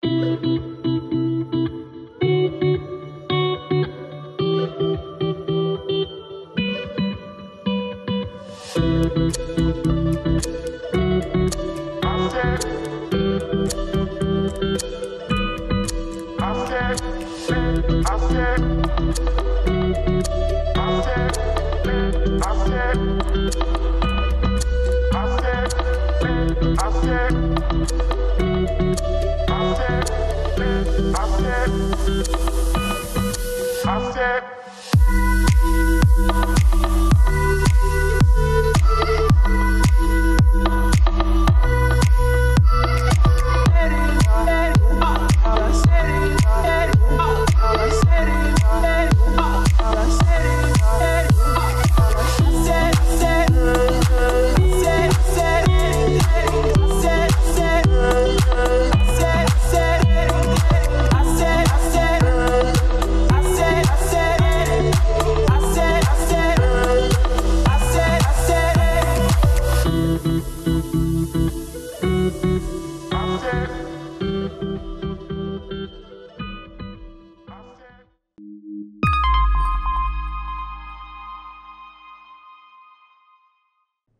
I said, I said, I said. I said, I said, I said.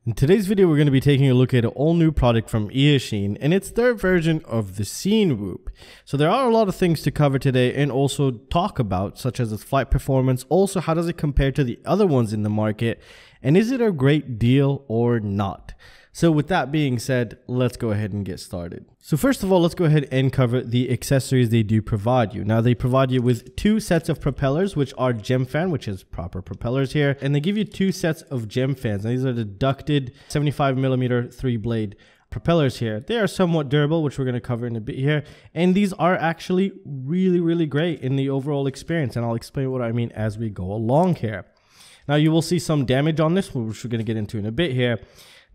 In today's video, we're going to be taking a look at an all new product from Eachine and it's their version of the Cinewhoop. So there are a lot of things to cover today and also talk about, such as its flight performance. Also, how does it compare to the other ones in the market? And is it a great deal or not? So with that being said, let's go ahead and get started. So first of all, let's go ahead and cover the accessories they do provide you. Now they provide you with two sets of propellers, which are Gemfan, which is proper propellers here. And they give you two sets of Gemfans. Now these are the ducted 75 millimeter three blade propellers here. They are somewhat durable, which we're going to cover in a bit here. And these are actually really, really great in the overall experience. And I'll explain what I mean as we go along here. Now you will see some damage on this, which we're going to get into in a bit here.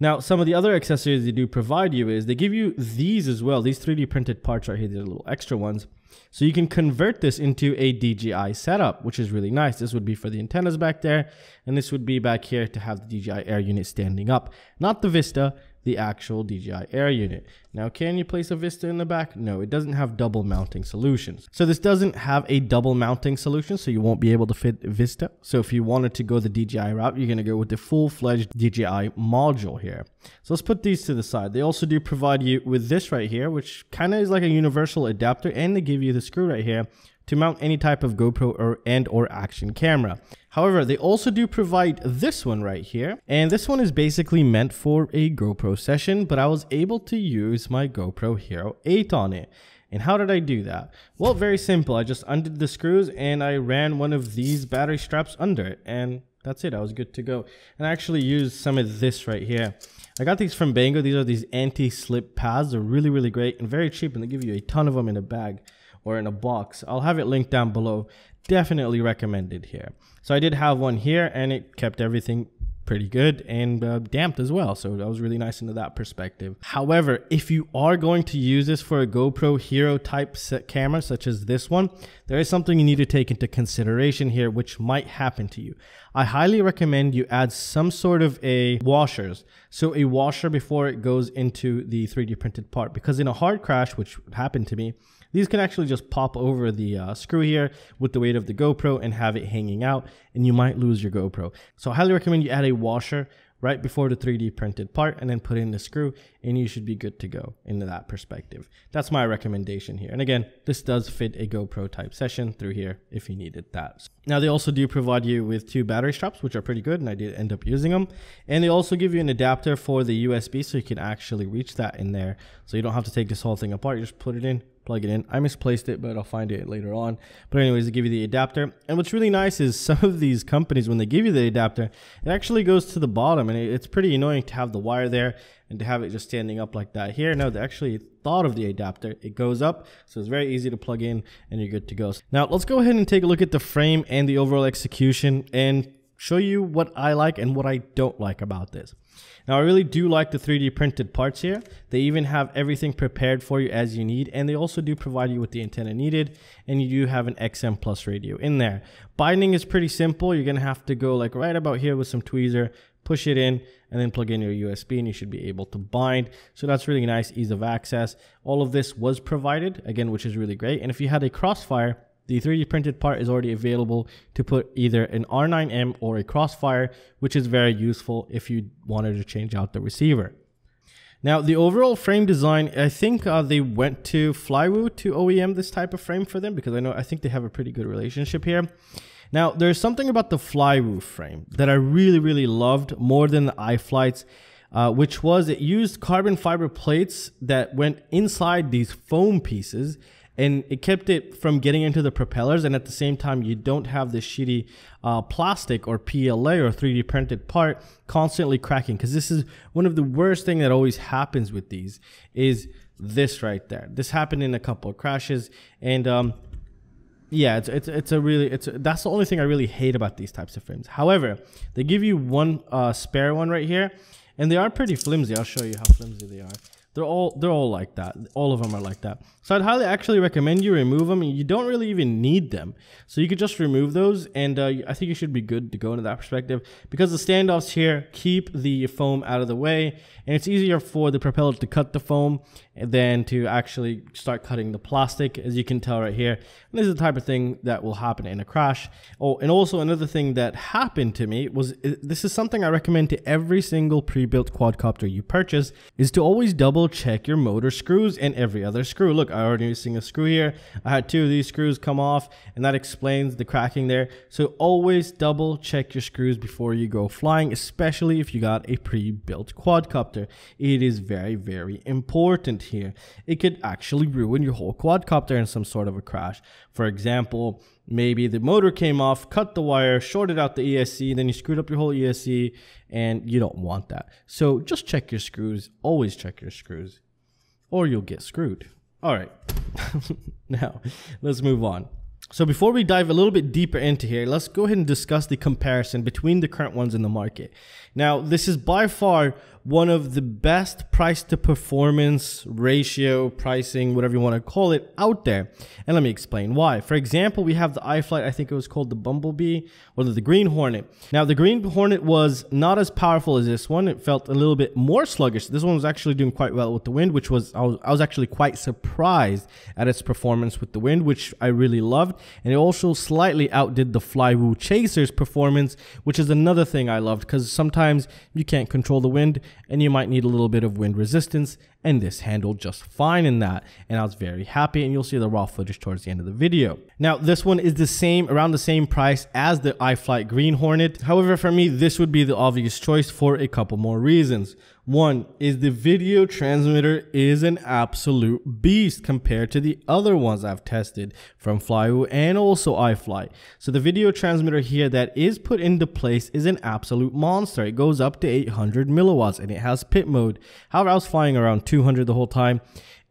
Now, some of the other accessories they do provide you is they give you these as well. These 3D printed parts right here, these little extra ones. So you can convert this into a DJI setup, which is really nice. This would be for the antennas back there, and this would be back here to have the DJI Air unit standing up. Not the Vista, the actual DJI Air unit. Now, can you place a Vista in the back? No, it doesn't have double mounting solutions. So this doesn't have a double mounting solution, so you won't be able to fit Vista. So if you wanted to go the DJI route, you're gonna go with the full-fledged DJI module here. So let's put these to the side. They also do provide you with this right here, which kind of is like a universal adapter, and they give you the screw right here to mount any type of GoPro or and or action camera. However, they also do provide this one right here. And this one is basically meant for a GoPro session, but I was able to use my GoPro Hero 8 on it. And how did I do that? Well, very simple. I just undid the screws and I ran one of these battery straps under it. And that's it. I was good to go. And I actually used some of this right here. I got these from Banggood. These are these anti-slip pads. They're really, really great and very cheap. And they give you a ton of them in a bag or in a box. I'll have it linked down below. Definitely recommended here. So I did have one here and it kept everything pretty good and uh, damped as well. So that was really nice into that perspective. However, if you are going to use this for a GoPro Hero type camera, such as this one, there is something you need to take into consideration here, which might happen to you. I highly recommend you add some sort of a washers. So a washer before it goes into the 3D printed part, because in a hard crash, which happened to me, these can actually just pop over the uh, screw here with the weight of the GoPro and have it hanging out and you might lose your GoPro. So I highly recommend you add a washer right before the 3D printed part and then put in the screw and you should be good to go into that perspective. That's my recommendation here. And again, this does fit a GoPro type session through here if you needed that. Now they also do provide you with two battery straps, which are pretty good and I did end up using them. And they also give you an adapter for the USB so you can actually reach that in there. So you don't have to take this whole thing apart, you just put it in, plug it in. I misplaced it, but I'll find it later on. But anyways, they give you the adapter. And what's really nice is some of these companies, when they give you the adapter, it actually goes to the bottom. And it's pretty annoying to have the wire there and to have it just standing up like that. Here, no, they actually thought of the adapter. It goes up, so it's very easy to plug in and you're good to go. Now, let's go ahead and take a look at the frame and the overall execution and show you what I like and what I don't like about this. Now, I really do like the 3D printed parts here. They even have everything prepared for you as you need, and they also do provide you with the antenna needed, and you do have an XM Plus radio in there. Binding is pretty simple. You're to have to go like right about here with some tweezer, push it in, and then plug in your USB and you should be able to bind. So that's really nice, ease of access. All of this was provided, again, which is really great. And if you had a Crossfire, the 3D printed part is already available to put either an R9M or a Crossfire, which is very useful if you wanted to change out the receiver. Now, the overall frame design, I think uh, they went to Flywoo to OEM this type of frame for them because I know I think they have a pretty good relationship here. Now, there's something about the Flywoo frame that I really, really loved more than the iFlights, uh, which was it used carbon fiber plates that went inside these foam pieces and it kept it from getting into the propellers and at the same time you don't have this shitty uh, plastic or PLA or 3D printed part constantly cracking. Because this is one of the worst thing that always happens with these is this right there. This happened in a couple of crashes and um, yeah it's, it's it's a really it's a, that's the only thing I really hate about these types of frames. However they give you one uh, spare one right here and they are pretty flimsy. I'll show you how flimsy they are they're all they're all like that. All of them are like that. So I'd highly actually recommend you remove them. You don't really even need them. So you could just remove those, and uh, I think you should be good to go into that perspective because the standoffs here keep the foam out of the way, and it's easier for the propeller to cut the foam than to actually start cutting the plastic, as you can tell right here. And this is the type of thing that will happen in a crash. Oh, and also another thing that happened to me was this is something I recommend to every single pre-built quadcopter you purchase is to always double check your motor screws and every other screw. Look, I already using a screw here. I had two of these screws come off and that explains the cracking there. So always double check your screws before you go flying, especially if you got a pre-built quadcopter. It is very, very important here. It could actually ruin your whole quadcopter in some sort of a crash. For example, maybe the motor came off, cut the wire, shorted out the ESC, then you screwed up your whole ESC, and you don't want that. So just check your screws. Always check your screws, or you'll get screwed. All right, now let's move on. So before we dive a little bit deeper into here, let's go ahead and discuss the comparison between the current ones in the market. Now, this is by far one of the best price to performance ratio pricing, whatever you want to call it, out there. And let me explain why. For example, we have the iFlight, I think it was called the Bumblebee or the Green Hornet. Now, the Green Hornet was not as powerful as this one. It felt a little bit more sluggish. This one was actually doing quite well with the wind, which was, I was, I was actually quite surprised at its performance with the wind, which I really loved. And it also slightly outdid the Flywoo Chaser's performance, which is another thing I loved because sometimes you can't control the wind and you might need a little bit of wind resistance and this handled just fine in that and I was very happy and you'll see the raw footage towards the end of the video. Now this one is the same around the same price as the iFlight Green Hornet. However for me this would be the obvious choice for a couple more reasons. One is the video transmitter is an absolute beast compared to the other ones I've tested from Flywoo and also iFlight. So the video transmitter here that is put into place is an absolute monster. It goes up to 800 milliwatts and it has pit mode. However, I was flying around 200 the whole time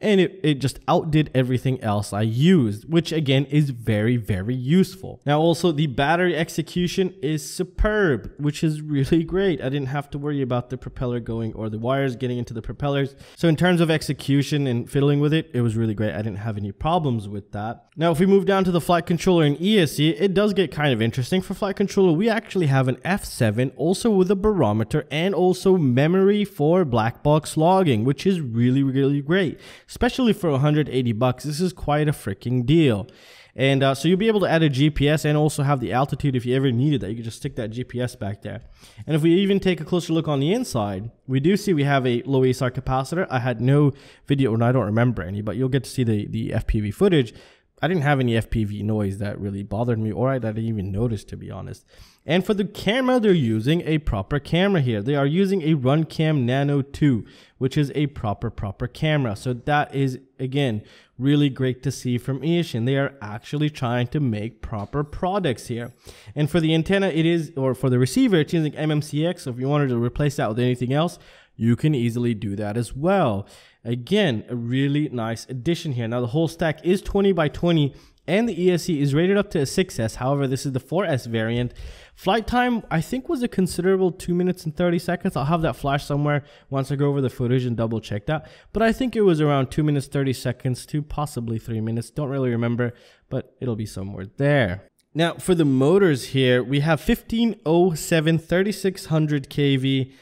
and it, it just outdid everything else I used, which again is very, very useful. Now also the battery execution is superb, which is really great. I didn't have to worry about the propeller going or the wires getting into the propellers. So in terms of execution and fiddling with it, it was really great. I didn't have any problems with that. Now if we move down to the flight controller and ESC, it does get kind of interesting. For flight controller, we actually have an F7 also with a barometer and also memory for black box logging, which is really, really great especially for 180 bucks. This is quite a freaking deal. And uh, so you'll be able to add a GPS and also have the altitude if you ever needed that. You can just stick that GPS back there. And if we even take a closer look on the inside, we do see we have a low ESR capacitor. I had no video, and I don't remember any, but you'll get to see the, the FPV footage. I didn't have any FPV noise that really bothered me or I didn't even notice to be honest. And for the camera, they're using a proper camera here. They are using a Runcam Nano 2, which is a proper, proper camera. So that is, again, really great to see from Eachine. They are actually trying to make proper products here. And for the antenna, it is, or for the receiver, it's using MMCX. So if you wanted to replace that with anything else, you can easily do that as well. Again, a really nice addition here. Now the whole stack is 20 by 20 and the ESC is rated up to a 6S. However, this is the 4S variant. Flight time, I think, was a considerable 2 minutes and 30 seconds. I'll have that flash somewhere once I go over the footage and double check that. But I think it was around 2 minutes 30 seconds to possibly 3 minutes. Don't really remember, but it'll be somewhere there. Now, for the motors here, we have 1507 3600 kV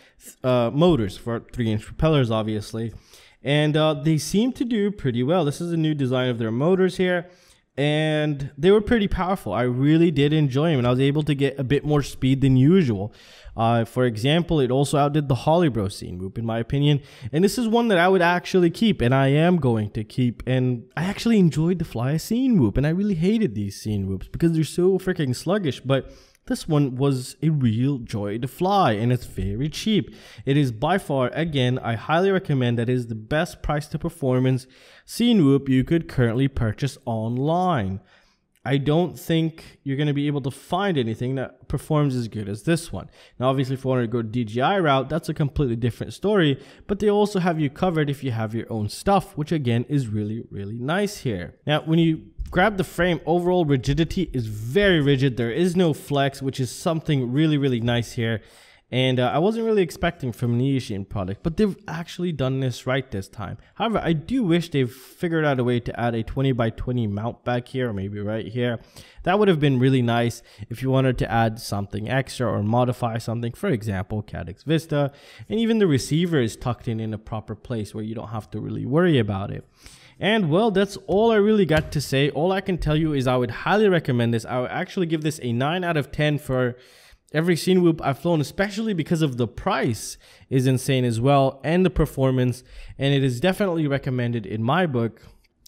uh, motors for 3 inch propellers, obviously. And uh, they seem to do pretty well. This is a new design of their motors here and they were pretty powerful. I really did enjoy them, and I was able to get a bit more speed than usual. Uh, for example, it also outdid the Holybro Cinewhoop, in my opinion, and this is one that I would actually keep, and I am going to keep. And I actually enjoyed the Fly Cinewhoop, and I really hated these Cinewhoops because they're so freaking sluggish, but this one was a real joy to fly and it's very cheap. It is by far, again, I highly recommend that is the best price to performance Cinewhoop you could currently purchase online. I don't think you're going to be able to find anything that performs as good as this one. Now, obviously, if you want to go DJI route, that's a completely different story, but they also have you covered if you have your own stuff, which again is really, really nice here. Now, when you grab the frame, overall rigidity is very rigid. There is no flex, which is something really, really nice here. And uh, I wasn't really expecting from an Eachine product, but they've actually done this right this time. However, I do wish they've figured out a way to add a 20 by 20 mount back here, or maybe right here. That would have been really nice if you wanted to add something extra or modify something, for example, Caddx Vista. And even the receiver is tucked in in a proper place where you don't have to really worry about it. And well, that's all I really got to say. All I can tell you is I would highly recommend this. I would actually give this a 9 out of 10 for every Cinewhoop I've flown, especially because of the price is insane as well and the performance. And it is definitely recommended in my book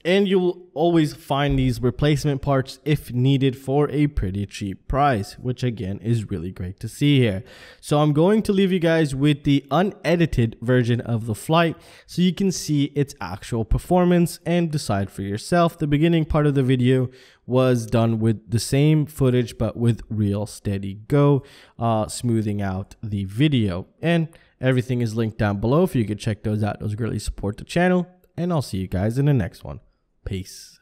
and you'll always find these replacement parts if needed for a pretty cheap price, which again is really great to see here. So I'm going to leave you guys with the unedited version of the flight so you can see its actual performance and decide for yourself. The beginning part of the video was done with the same footage but with real steady go, uh, smoothing out the video. And everything is linked down below if you could check those out. Those greatly support the channel. And I'll see you guys in the next one. Peace.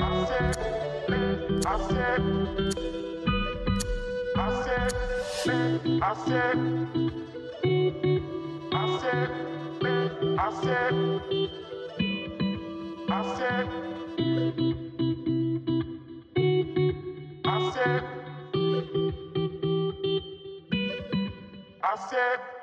I said. I said. I said. I said. I said. I said. I said. I said. I said.